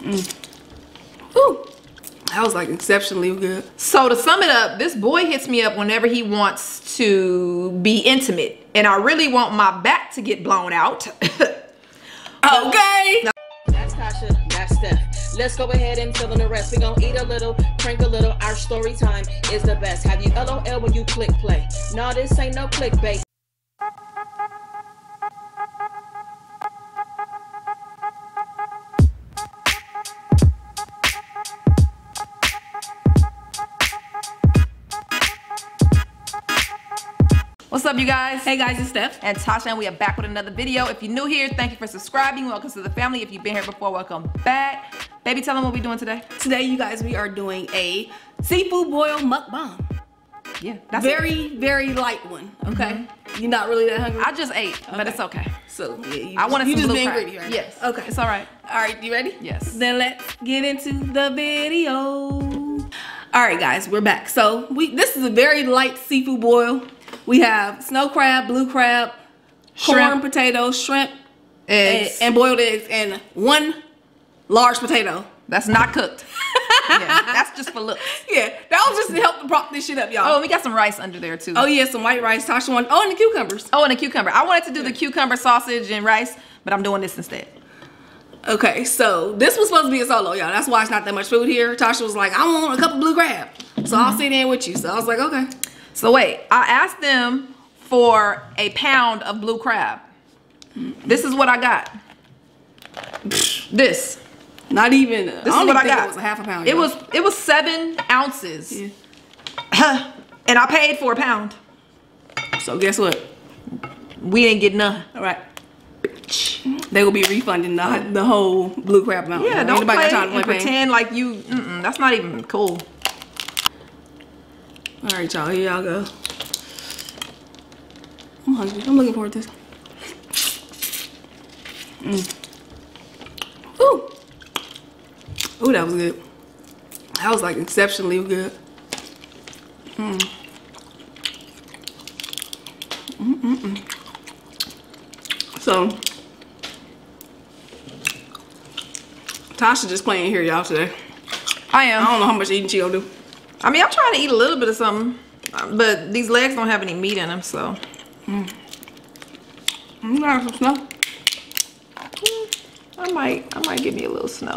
Mm. Ooh, that was like exceptionally good. So to sum it up, this boy hits me up whenever he wants to be intimate. And I really want my back to get blown out. Okay. That's Tasha, that's Steph. Let's go ahead and fill in the rest. We gon' eat a little, drink a little. Our story time is the best. Have you LOL when you click play? No, this ain't no clickbait. What's up, you guys? Hey guys, it's Steph. and Tasha, and we are back with another video. If you're new here, thank you for subscribing. Welcome to the family. If you've been here before, welcome back. Baby, tell them what we're doing today. Today, you guys, we are doing a seafood boil mukbang. Yeah, that's it. very, very light one. Okay. Mm-hmm. You're not really that hungry. I just ate, but it's okay. so yeah, you I wanted you some just being greedy, right? Yes. Okay. It's all right. All right, you ready? Yes. Then let's get into the video. All right, guys, we're back. So we this is a very light seafood boil. We have snow crab, blue crab, corn, potatoes, shrimp, and, Eggs. and boiled eggs, and one large potato. that's not cooked. yeah, that's just for looks. Yeah, that was just to help to prop this shit up, y'all. Oh, we got some rice under there too. Oh yeah, some white rice. Tasha one. Oh, and the cucumbers. Oh, and a cucumber. I wanted to do the cucumber sausage and rice, but I'm doing this instead. Okay, so this was supposed to be a solo, y'all. That's why it's not that much food here. Tasha was like, I want a couple blue crab. So I'll mm-hmm. sit in with you. So I was like, okay. So wait, I asked them for a pound of blue crab. This is what I got. This. Not even. This is what I got. It was a half a pound. It y'all. was it was seven ounces, Yeah. and I paid for a pound. So guess what? We didn't get none. All right. They will be refunding the, the whole blue crab amount. Yeah, don't play got time to and play pretend like you. Mm-mm, that's not even cool. All right, y'all. Here y'all go. I'm hungry. I'm looking forward to this. Mm. Ooh. Ooh, that was good. That was like exceptionally good. Mm. So, Tasha just playing here, y'all, today. I am. I don't know how much eating she gonna do. I mean, I'm trying to eat a little bit of something, but these legs don't have any meat in them, so. Mm. You got some snow? I might, I might give me a little snow.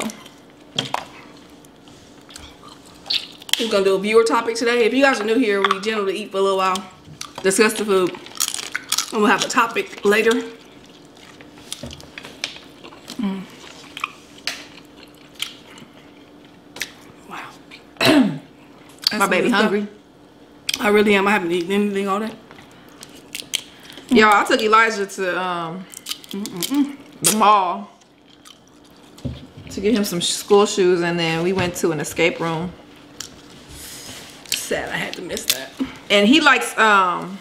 We're gonna do a viewer topic today. If you guys are new here, we generally eat for a little while, discuss the food, and we'll have a topic later. Mm. Wow. My baby hungry. I really am. I haven't eaten anything all day. Yo, I took Elijah to um the mall to get him some school shoes, and then we went to an escape room. Sad I had to miss that. And he likes um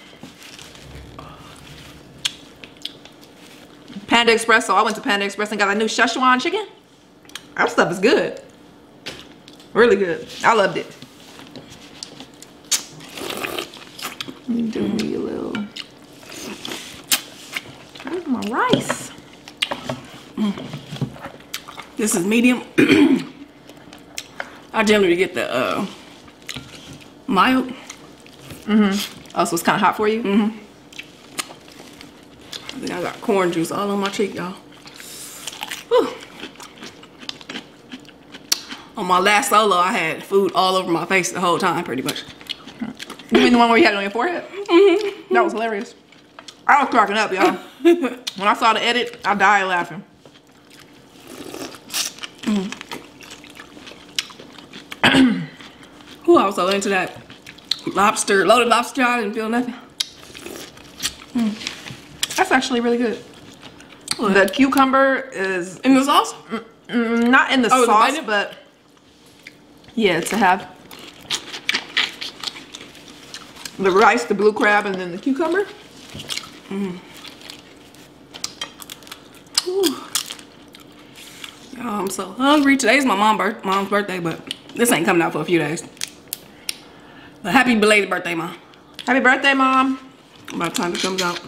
Panda Express, so I went to Panda Express and got a new Szechuan chicken. That stuff is good. Really good. I loved it. Let me do me a little. Where's my rice? Mm. This is medium. I generally get the uh, mild. Mm-hmm. Oh, so it's kind of hot for you? Mm-hmm. I think I got corn juice all on my cheek, y'all. On my last solo, I had food all over my face the whole time, pretty much. You mean the one where you had it on your forehead? Mm-hmm. That was hilarious. I was cracking up, y'all. when I saw the edit, I died laughing. Who I was so into that lobster, loaded lobster. I didn't feel nothing. That's actually really good. The cucumber is In the sauce? mm, not in the Oh, sauce, but yeah, to have the rice, the blue crab, and then the cucumber. Oh, I'm so hungry. Today's my mom birth mom's birthday, but this ain't coming out for a few days. But happy belated birthday, mom. Happy birthday, mom! By the time it comes out.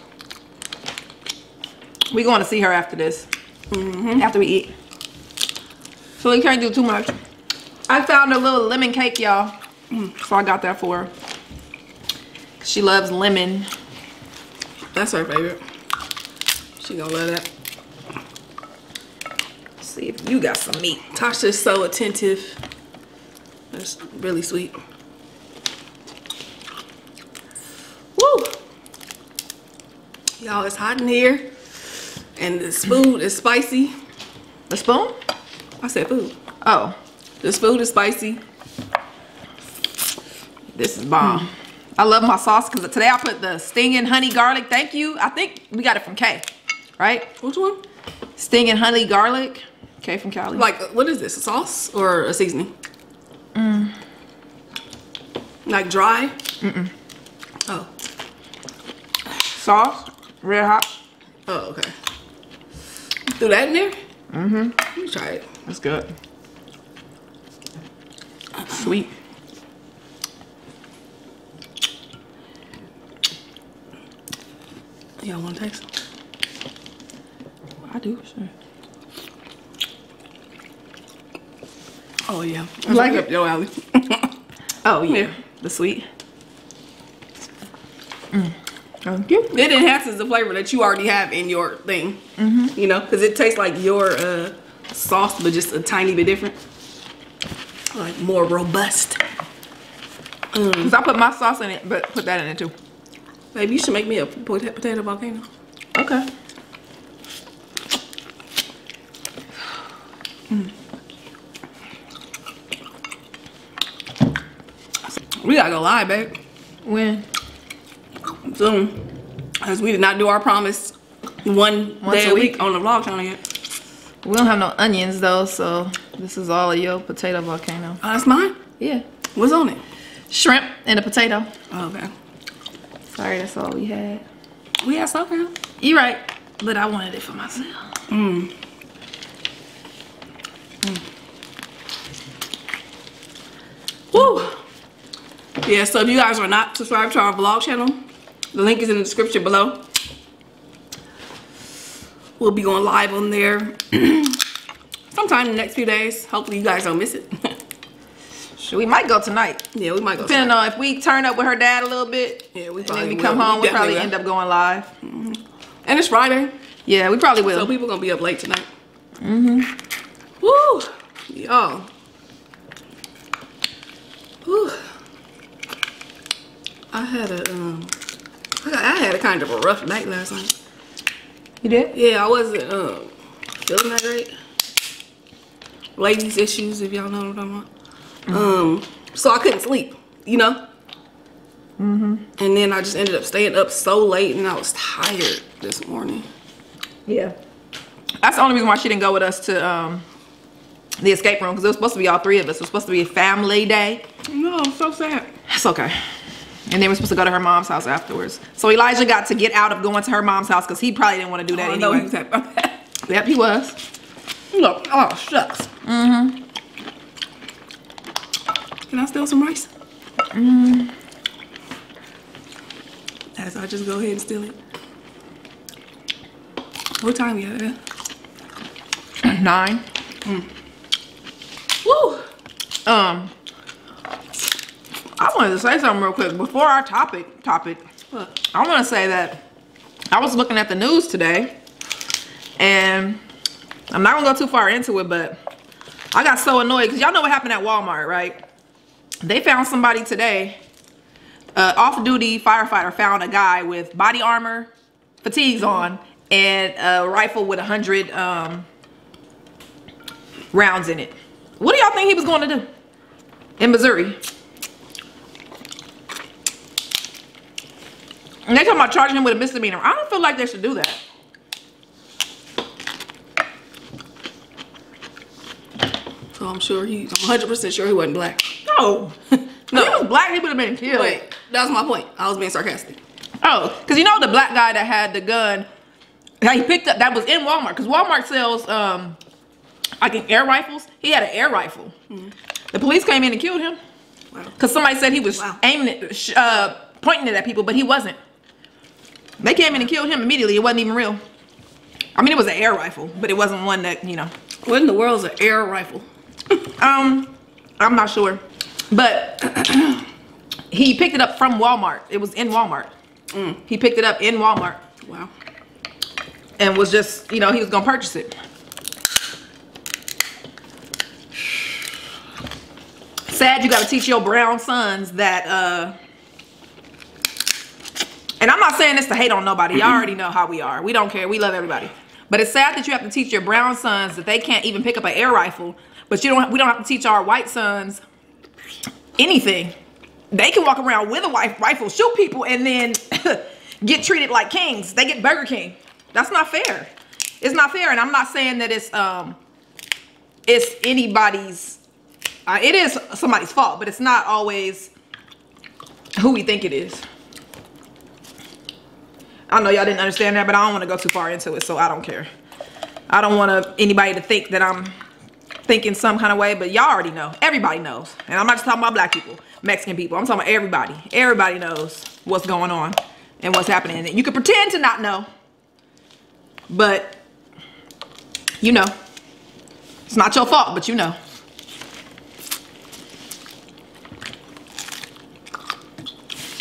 We going to see her after this. After we eat. So we can't do too much. I found a little lemon cake, y'all. Mm, So I got that for her. She loves lemon. That's her favorite. She gonna love that. see if you got some meat. Tasha's so attentive. That's really sweet. Woo! Y'all, it's hot in here. And this food is spicy. A spoon? I said food. Oh, This food is spicy. this is bomb. Hmm. I love my sauce because today I put the stinging honey garlic. Thank you. I think we got it from Kay, right? Which one? Stinging honey garlic. Kay from Cali. Like, what is this? A sauce or a seasoning? Mm. Like dry? Mm-mm. Oh. sauce, red hot. Oh, okay. Threw that in there? Mm-hmm. Let me try it. That's good. Sweet. Y'all want to taste? I do, sure. Oh, yeah. You like it? Yo, alley. Oh yeah, Yeah. the sweet. Mm. Thank you. It enhances the flavor that you already have in your thing. Mm-hmm. You know, because it tastes like your uh, sauce, but just a tiny bit different. Like more robust. Cause I put my sauce in it, but put that in it too. Maybe you should make me a potato, volcano. Okay. Mm. We gotta go live, babe. When? Soon. Because we did not do our promise one Once day a a week week. on the vlog channel yet. We don't have no onions though, so this is all of your potato volcano. Oh, that's mine? Yeah. What's on it? Shrimp and a potato. Oh, okay. Sorry, that's all we had. We had stuff now. You right, but I wanted it for myself. Mm. Woo! Yeah, so if you guys are not subscribed to our vlog channel, the link is in the description below. We'll be going live on there sometime in the next few days. Hopefully you guys don't miss it. We might go tonight. yeah, we might go. Depending on if we turn up with her dad a little bit. Yeah, we and probably then we will. come home, We we probably definitely end up going live. And it's Friday, Yeah, we probably will. so people gonna be up late tonight. Mm-hmm. Woo! Y'all. I had a um, I I had a kind of a rough night last night. you did? Yeah, I wasn't um feeling that great. Ladies issues, if y'all know what I'm talking about. Um, so I couldn't sleep, you know. Mm-hmm. And then I just ended up staying up so late, and I was tired this morning. Yeah. That's the only reason why she didn't go with us to um the escape room because it was supposed to be all three of us. It was supposed to be a family day. No, I'm so sad. That's okay. And then we're supposed to go to her mom's house afterwards. So Elijah got to get out of going to her mom's house because he probably didn't want to do that Oh, I know he anyway. was happy about that. Yep, he was. Look, oh shucks. Mm-hmm. Can I steal some rice? As I just go ahead and steal it. What time you at? Nine. Woo! Um, I wanted to say something real quick before our topic. Topic. What? I want to say that I was looking at the news today, and I'm not gonna go too far into it, but I got so annoyed because y'all know what happened at Walmart, right? They found somebody today. Uh, off-duty firefighter found a guy with body armor, fatigues on, and a rifle with a hundred um, rounds in it. What do y'all think he was going to do in Missouri? And they talking about charging him with a misdemeanor. I don't feel like they should do that. So I'm sure he, I'm 100% sure he wasn't black. No. no. He was black, he would have been killed. Wait, that's my point. I was being sarcastic. Oh, because you know the black guy that had the gun that he picked up that was in Walmart. Because Walmart sells um like in air rifles. He had an air rifle. The police came in and killed him Wow. because somebody said he was Wow. aiming it, uh, pointing it at people, but he wasn't. They came in and killed him immediately. It wasn't even real. I mean, it was an air rifle, but it wasn't one that you know. What in the world is an air rifle? Um, I'm not sure, but he picked it up from Walmart. It was in Walmart. He picked it up in Walmart Wow. and was just, you know, he was gonna purchase it. Sad you gotta teach your brown sons that, uh, and I'm not saying this to hate on nobody. Y'all already know how we are. We don't care. We love everybody. But it's sad that you have to teach your brown sons that they can't even pick up an air rifle. But you don't. We don't have to teach our white sons anything. They can walk around with a rifle, shoot people, and then get treated like kings. They get Burger King. That's not fair. It's not fair, and I'm not saying that it's um, it's anybody's. Uh, it is somebody's fault, but it's not always who we think it is. I know y'all didn't understand that, but I don't want to go too far into it, so I don't care. I don't want anybody to think that I'm thinking some kind of way, but y'all already know. Everybody knows. And I'm not just talking about black people, Mexican people. I'm talking about everybody. Everybody knows what's going on and what's happening. And you can pretend to not know, but you know. It's not your fault, but you know.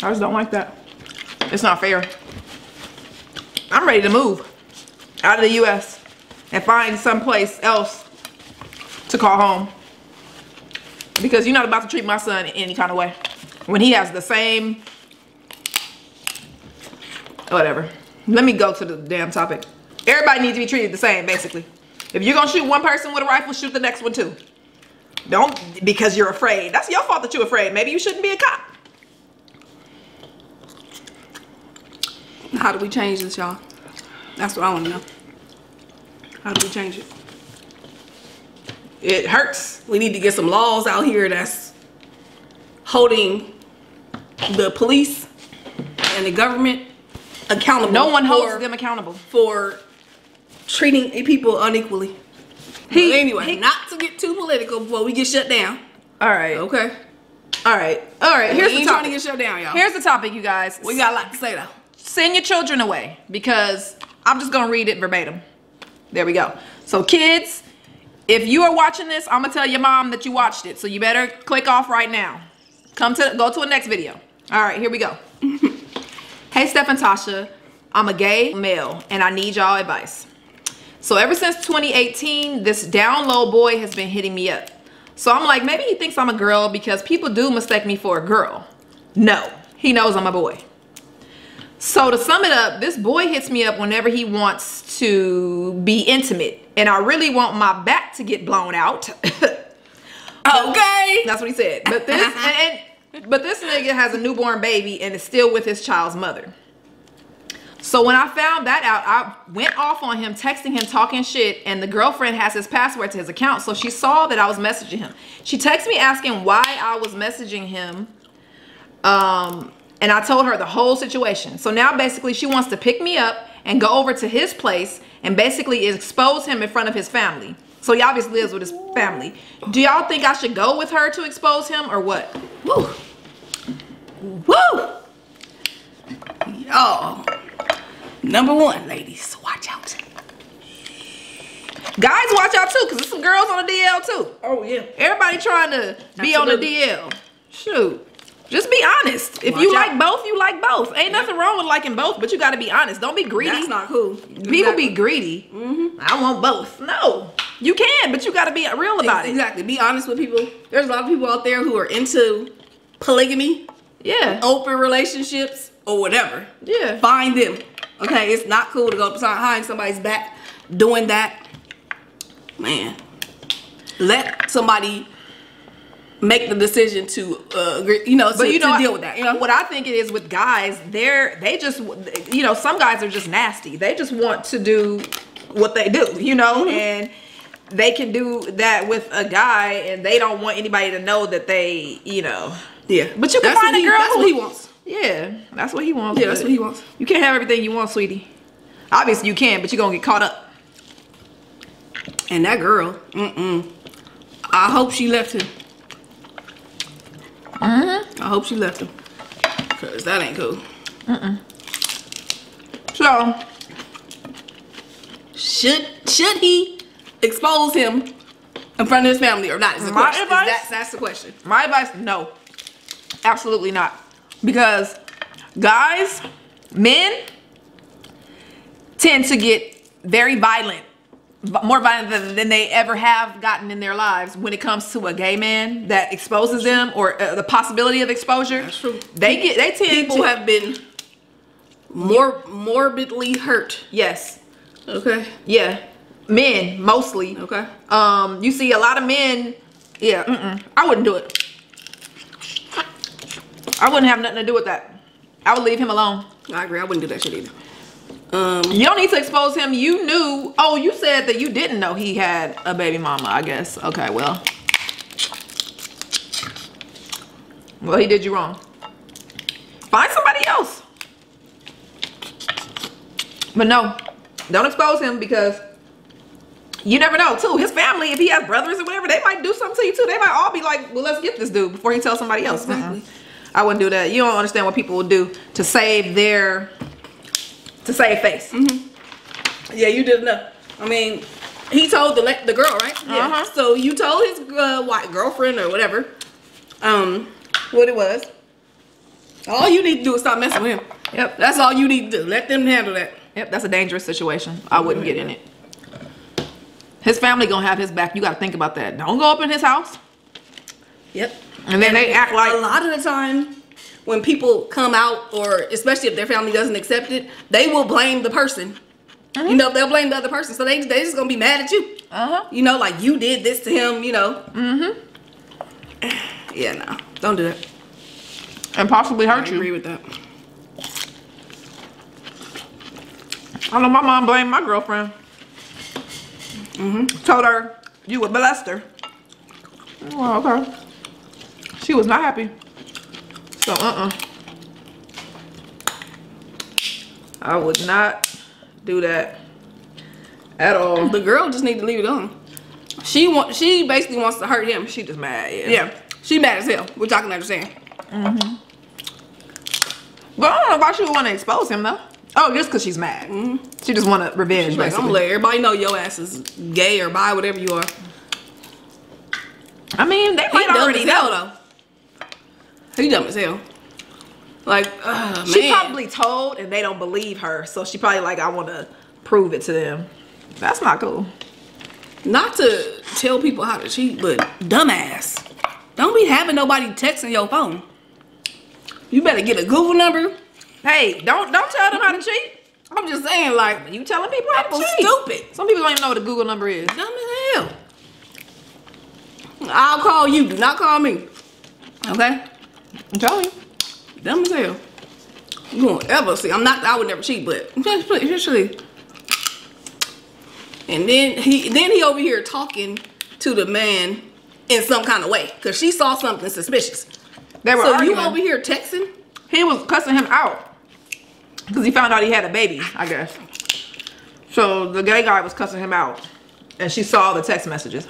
I just don't like that. It's not fair. I'm ready to move out of the U.S. and find someplace else to call home. Because you're not about to treat my son in any kind of way. When he has the same... Whatever. Let me go to the damn topic. Everybody needs to be treated the same, basically. If you're to shoot one person with a rifle, shoot the next one too. Don't, because you're afraid. That's your fault that you're afraid. Maybe you shouldn't be a cop. How do we change this, y'all? That's what I want to know. How do we change it? It hurts. We need to get some laws out here that's holding the police and the government accountable. No one holds for- them accountable. for treating people unequally. He- But anyway, he- not to get too political before we get shut down. All right. Okay. All right. All right. Here's the ain't trying topic. to get shut down, y'all. Here's the topic, you guys. we got a lot to say though. send your children away because I'm just gonna read it verbatim. There we go. So kids, if you are watching this, I'm gonna tell your mom that you watched it. So you better click off right now. Come to go to a next video. All right, here we go. hey Steph and Tasha, I'm a gay male and I need y'all advice. So ever since 2018, this down low boy has been hitting me up. So I'm like, maybe he thinks I'm a girl because people do mistake me for a girl. No, he knows I'm a boy. So to sum it up, this boy hits me up whenever he wants to be intimate. And I really want my back to get blown out. Okay. That's what he said. But this and, and- but this nigga has a newborn baby and is still with his child's mother. So when I found that out, I went off on him, texting him, talking shit, and the girlfriend has his password to his account. So she saw that I was messaging him. She texted me asking why I was messaging him. Um, and I told her the whole situation. So now basically she wants to pick me up and go over to his place and basically expose him in front of his family. So he obviously lives with his family. Do y'all think I should go with her to expose him or what? Woo. Woo. Y'all. Number one, ladies, watch out. Guys, watch out too, because there's some girls on the DL too. Oh yeah. Everybody trying to be on the DL. Shoot. Just be honest. If you Watch like both, you like both. Ain't nothing wrong with liking both, but you got to be honest. Don't be greedy. That's not cool. People be greedy. Mm-hmm. I want both. No, you can, but you got to be real about it. Exactly. Be honest with people. There's a lot of people out there who are into polygamy, Yeah. open relationships, or whatever. Yeah. Find them. Okay, it's not cool to go behind somebody's back doing that. Man, let somebody make the decision to uh, you know, to, But you know, to deal with that. You know, what I think it is with guys, they're they just you know some guys are just nasty. They just want to do what they do, you know, Mm-hmm. and they can do that with a guy, and they don't want anybody to know that they, you know. yeah. But you can That's find a he- girl That's who- what he wants. Yeah, that's what he wants. Yeah, that's what he wants. You can't have everything you want, sweetie. Obviously you can, but you're gonna get caught up. And that girl, mm-mm. I hope she left him. Mm-hmm. I hope she left him. Cause that ain't cool. So Should should he expose him in front of his family or not? Is the My question. Advice? That's, that's the question. My advice, no. Absolutely not. Because guys, men tend to get very violent, more violent than, than they ever have gotten in their lives when it comes to a gay man that exposes them or uh, the possibility of exposure. That's true. They get they tend People to have been more morbidly hurt. yes. Okay. Yeah. Men mostly. Okay. Um, you see a lot of men. Yeah, mm-mm, I wouldn't do it. I wouldn't have nothing to do with that. I would leave him alone. I agree. I wouldn't do that shit either. Um, You don't need to expose him. You knew. Oh, you said that you didn't know he had a baby mama. I guess. Okay, well. Well, he did you wrong. Find somebody else. But no, don't expose him because you never know. Too, his family, if he has brothers or whatever, they might do something to you too. They might all be like, "Well, let's get this dude before he tells somebody else." Exactly. I wouldn't do that. You don't understand what people will do to save their to save face. yeah, you did enough. I mean, he told the the girl, right? Yeah. Uh-huh. So you told his uh, white girlfriend or whatever, um, what it was. All you need to do is stop messing with him. Yep. That's all you need to do. Let them handle that. Yep, that's a dangerous situation. I wouldn't get in it. His family gonna have his back. You gotta think about that. Don't go up in his house. Yep. And then they act like a lot of the time when people come out or especially if their family doesn't accept it, they will blame the person. Mm-hmm. You know, they'll blame the other person. So they they just gonna be mad at you. Uh-huh. You know, like you did this to him, you know. Mm-hmm. Yeah, no. Don't do that. and possibly hurt I hurt agree with that. I know my mom blamed my girlfriend. Mhm. Told her you were molest her. Well, okay. She was not happy. So, uh-uh. I would not do that at all. The girl just need to leave it alone. She want she basically wants to hurt him. She just mad, yeah. Yeah. She mad as hell, which I can understand. Mhm. But I don't know why she would want to expose him though. Oh, just because she's mad. Mhm. She just want to revenge, She's like, I'm basically. gonna let everybody know your ass is gay or bi, whatever you are. I mean, they He might already know. though. He dumb as hell. Like, uh, She man. probably told and they don't believe her. So she probably like, I want to prove it to them. That's not cool. not to tell people how to cheat, but dumbass. Don't be having nobody texting your phone. You better get a Google number. Hey, don't don't tell them how to cheat. I'm just saying, like, You telling people how to cheat. stupid. Some people don't even know what a Google number is. Dumb as hell. I'll call you. Do not call me. Okay? I'm telling you. Dumb as hell. You won't ever see. I'm not. I would never cheat, but especially. And then he then he over here talking to the man in some kind of way because she saw something suspicious. They were So arguing. you over here texting? he was cussing him out because he found out he had a baby, I guess. So the gay guy was cussing him out, and she saw the text messages.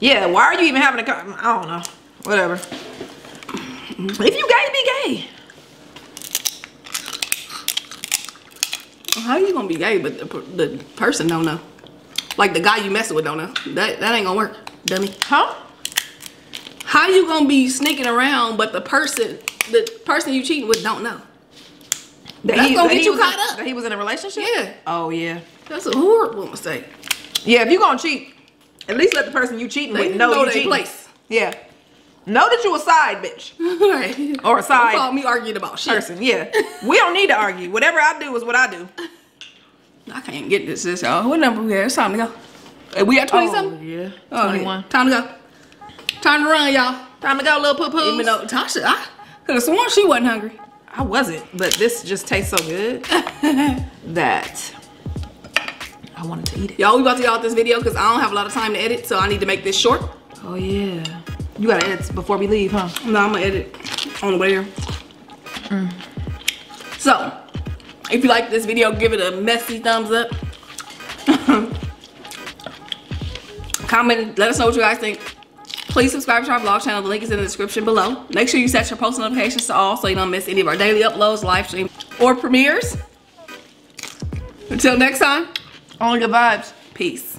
Yeah, why are you even having a? I don't know. Whatever. If you gay, be gay. How you gonna be gay, but the, the person don't know? Like the guy you messing with don't know. That that ain't gonna work, dummy. Huh? How you gonna be sneaking around, but the person the person you cheating with don't know? That That's gonna that get you caught in, up. That he was in a relationship. Yeah. Oh yeah. That's a horrible mistake. Yeah. If you gonna cheat, at least let the person you cheating They with know, know you cheating. place. Yeah. Know that you a side bitch right. or a Don't side call me arguing about shit. person. Yeah. we don't need to argue. Whatever I do is what I do. I can't get this, this, y'all. What number we at? It's time to go. Uh, we at 20 something? Oh, yeah. Oh, 21. yeah. Time to go. Time to run, y'all. Time to go, little poo poo. Even though Tasha, I could have sworn she wasn't hungry. I wasn't, but this just tastes so good that I wanted to eat it. Y'all, we about to get out this video because I don't have a lot of time to edit, so I need to make this short. Oh yeah. You gotta edit before we leave, huh? No, I'm gonna edit on the way here. Mm. So, if you like this video, give it a messy thumbs up. Comment, let us know what you guys think. Please subscribe to our vlog channel. The link is in the description below. Make sure you set your post notifications to all so you don't miss any of our daily uploads, live stream, or premieres. Until next time, Only good vibes. peace.